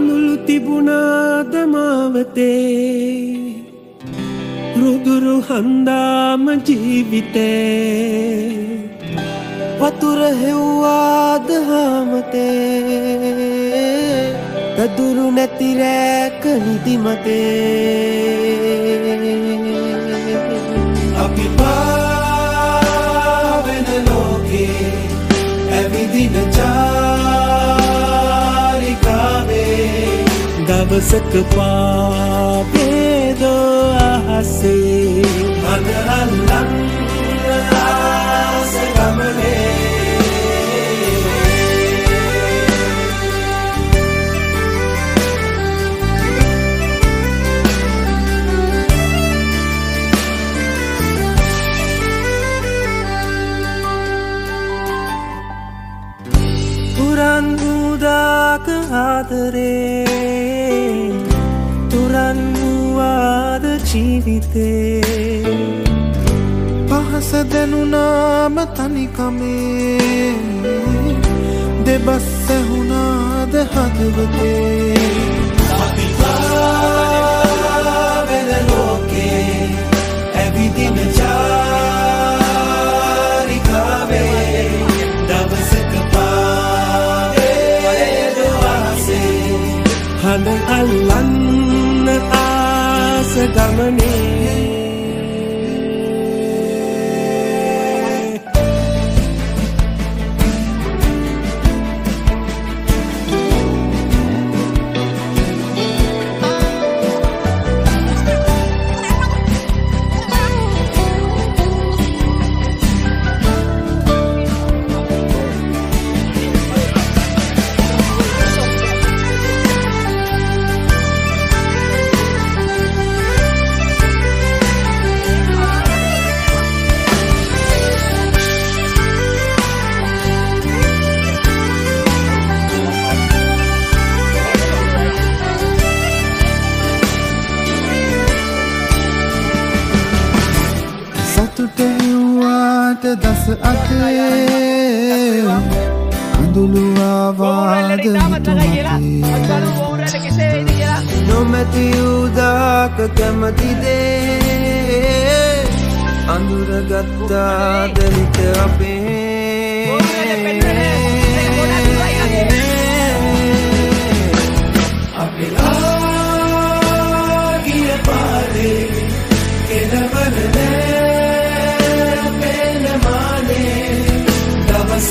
කඳුළු තිබුණාද මාවතේ රුදුරු හන්දාම ජීවිතේ. වතුර හෙව්වාද හාමතේ. පැදුරු නැතිරෑක නිදිමතේ. අපි පාවෙන ලෝකේ ඇවිදින චාරිකාවේ දවසක පාබේදෝ අහසේ. හදහල්ලන්න ආස ගමනේ පුරන් වූදාක ආදරේ. ජීවිතේ. පහස දැනුනාම තනිකමේ. දෙබස් සැහුණාද හදවතේ. අපිපාවෙන ලෝකේ ඇවිදින චාරිකාවේ දවසක පාවේ දවාසේ හඳ අල්ලන්න ආස ගමනේ. හිව්වාට දස අතේ කඳුළුවාවාද හිතුමතේ නොමැති උදාක කැමතිදේ අඳුරගත්තාද හිත අපේ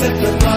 second